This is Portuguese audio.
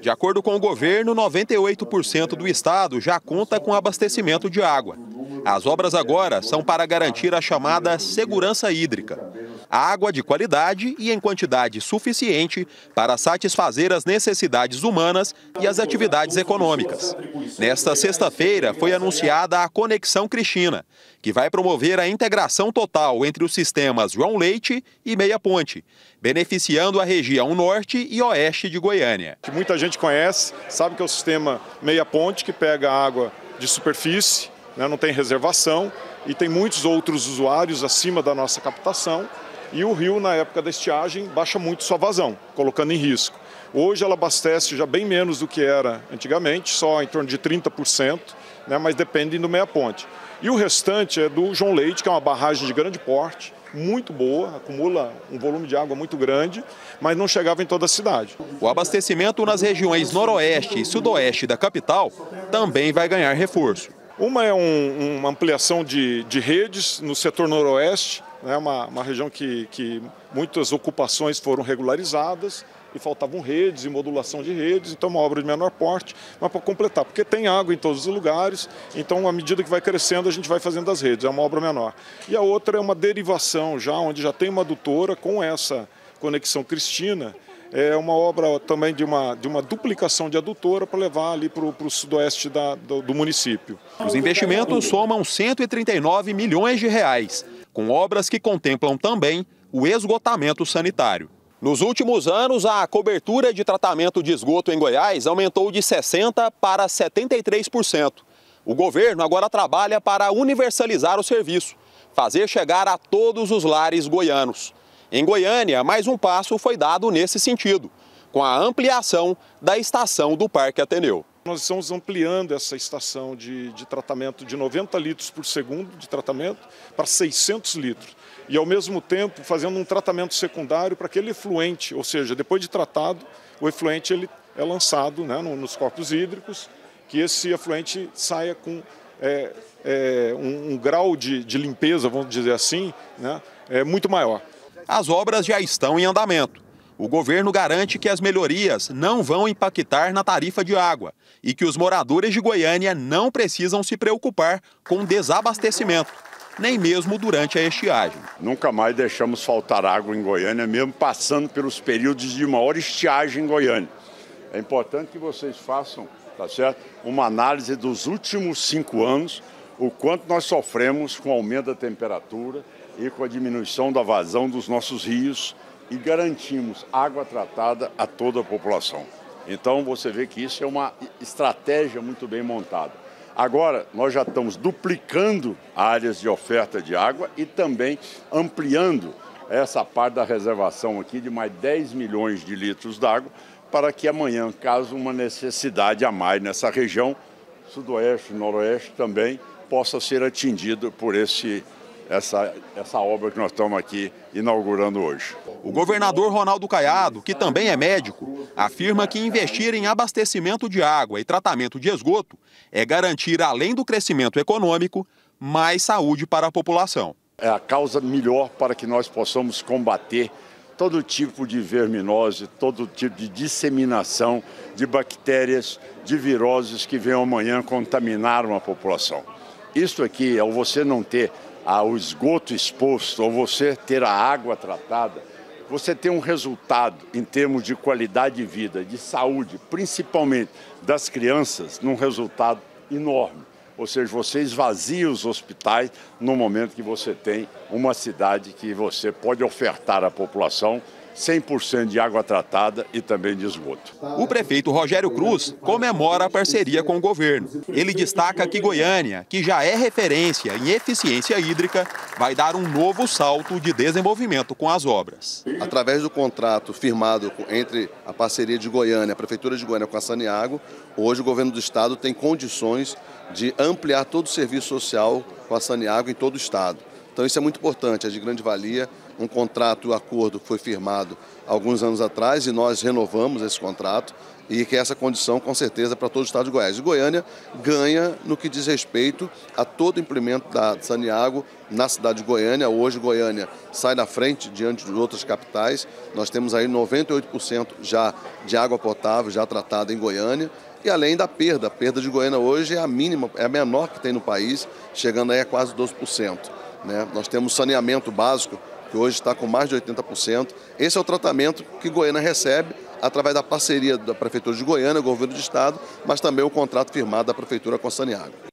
De acordo com o governo, 98% do estado já conta com abastecimento de água. As obras agora são para garantir a chamada segurança hídrica. Água de qualidade e em quantidade suficiente para satisfazer as necessidades humanas e as atividades econômicas. Nesta sexta-feira foi anunciada a Conexão Cristina, que vai promover a integração total entre os sistemas João Leite e Meia Ponte, beneficiando a região norte e oeste de Goiânia. Muita gente conhece, sabe que é o sistema Meia Ponte, que pega água de superfície né, não tem reservação e tem muitos outros usuários acima da nossa captação. E o rio, na época da estiagem, baixa muito sua vazão, colocando em risco. Hoje ela abastece já bem menos do que era antigamente, só em torno de 30%, né, mas depende do meia ponte. E o restante é do João Leite, que é uma barragem de grande porte, muito boa, acumula um volume de água muito grande, mas não chegava em toda a cidade. O abastecimento nas regiões noroeste e sudoeste da capital também vai ganhar reforço. Uma é um, uma ampliação de, de, redes no setor noroeste, né, uma, uma região que, que muitas ocupações foram regularizadas e faltavam redes e modulação de redes, então uma obra de menor porte, mas para completar, porque tem água em todos os lugares, então à medida que vai crescendo a gente vai fazendo as redes, é uma obra menor. E a outra é uma derivação já, onde já tem uma adutora com essa conexão Cristina, é uma obra também de uma, de uma duplicação de adutora para levar ali para o sudoeste da, do, do município. Os investimentos somam 139 milhões de reais, com obras que contemplam também o esgotamento sanitário. Nos últimos anos, a cobertura de tratamento de esgoto em Goiás aumentou de 60% para 73%. O governo agora trabalha para universalizar o serviço, fazer chegar a todos os lares goianos. Em Goiânia, mais um passo foi dado nesse sentido, com a ampliação da estação do Parque Ateneu. Nós estamos ampliando essa estação de, de tratamento de 90 litros por segundo de tratamento para 600 litros. E, ao mesmo tempo, fazendo um tratamento secundário para aquele efluente, ou seja, depois de tratado, o efluente ele é lançado né, nos corpos hídricos, que esse efluente saia com é, é, um, um, grau de, de, limpeza, vamos dizer assim, né, é muito maior. As obras já estão em andamento. O governo garante que as melhorias não vão impactar na tarifa de água e que os moradores de Goiânia não precisam se preocupar com desabastecimento, nem mesmo durante a estiagem. Nunca mais deixamos faltar água em Goiânia, mesmo passando pelos períodos de maior estiagem em Goiânia. É importante que vocês façam, tá certo, uma análise dos últimos cinco anos, o quanto nós sofremos com o aumento da temperatura, e com a diminuição da vazão dos nossos rios e garantimos água tratada a toda a população. Então você vê que isso é uma estratégia muito bem montada. Agora, nós já estamos duplicando áreas de oferta de água e também ampliando essa parte da reservação aqui de mais 10 milhões de litros d'água para que amanhã, caso uma necessidade a mais nessa região, sudoeste, noroeste também, possa ser atingido por esse essa, essa obra que nós estamos aqui inaugurando hoje. O governador Ronaldo Caiado, que também é médico, afirma que investir em abastecimento de água e tratamento de esgoto é garantir, além do crescimento econômico, mais saúde para a população. É a causa melhor para que nós possamos combater todo tipo de verminose, todo tipo de disseminação de bactérias, de viroses que venham amanhã contaminar uma população. Isso aqui, ao você não ter ao esgoto exposto, ou você ter a água tratada, você tem um resultado em termos de qualidade de vida, de saúde, principalmente das crianças, num resultado enorme. Ou seja, você esvazia os hospitais no momento que você tem uma cidade que você pode ofertar à população 100% de água tratada e também de esgoto. O prefeito Rogério Cruz comemora a parceria com o governo. Ele destaca que Goiânia, que já é referência em eficiência hídrica, vai dar um novo salto de desenvolvimento com as obras. Através do contrato firmado entre a parceria de Goiânia, a Prefeitura de Goiânia com a Saniago, hoje o governo do estado tem condições de ampliar todo o serviço social com a Saniago em todo o estado. Então isso é muito importante, é de grande valia um contrato um acordo foi firmado alguns anos atrás e nós renovamos esse contrato e que essa condição com certeza é para todo o estado de Goiás. E Goiânia ganha no que diz respeito a todo o implemento da Saniago na cidade de Goiânia. Hoje Goiânia sai na frente diante de outras capitais. Nós temos aí 98% já de água potável já tratada em Goiânia. E além da perda, a perda de Goiânia hoje é a mínima, é a menor que tem no país, chegando aí a quase 12%. Né? Nós temos saneamento básico, que hoje está com mais de 80%. Esse é o tratamento que Goiânia recebe através da parceria da Prefeitura de Goiânia, governo do Estado, mas também o contrato firmado da Prefeitura com a Saneago.